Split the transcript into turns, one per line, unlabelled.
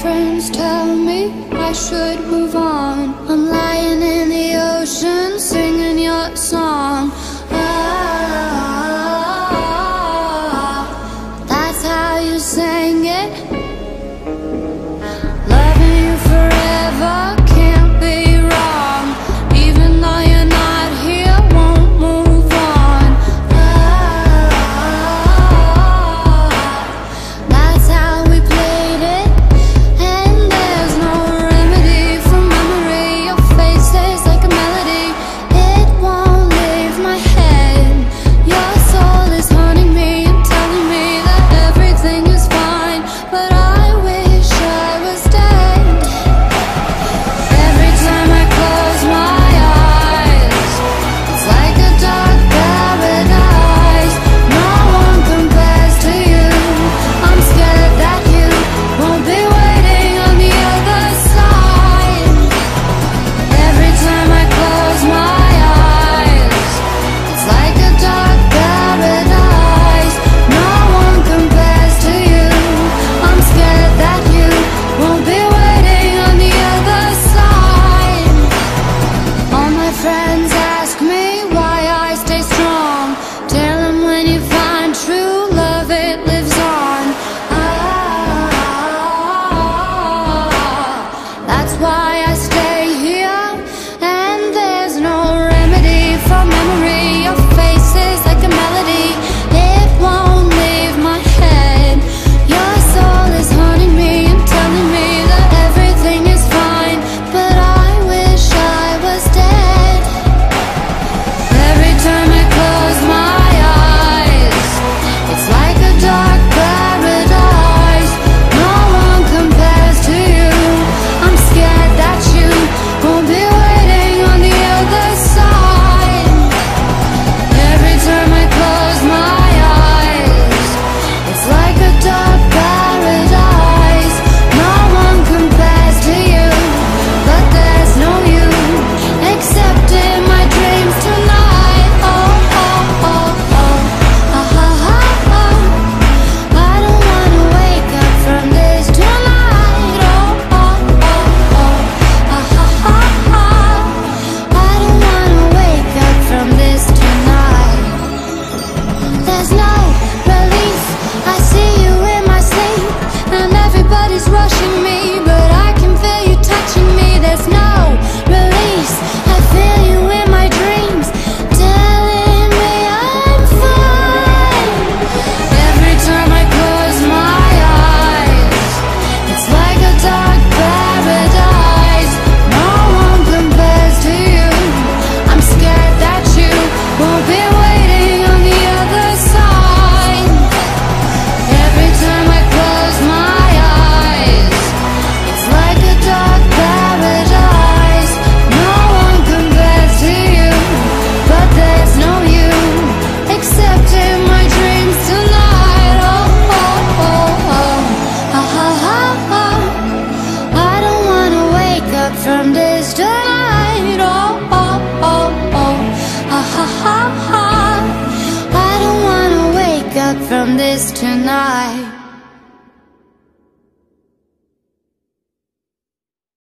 friends tell me I should move on. I'm lying in the ocean singing your song. Ah, That's how you sang it. why I from this tonight. Oh, oh, oh, oh, ah, ha, ha, ha. I don't wanna wake up from this tonight.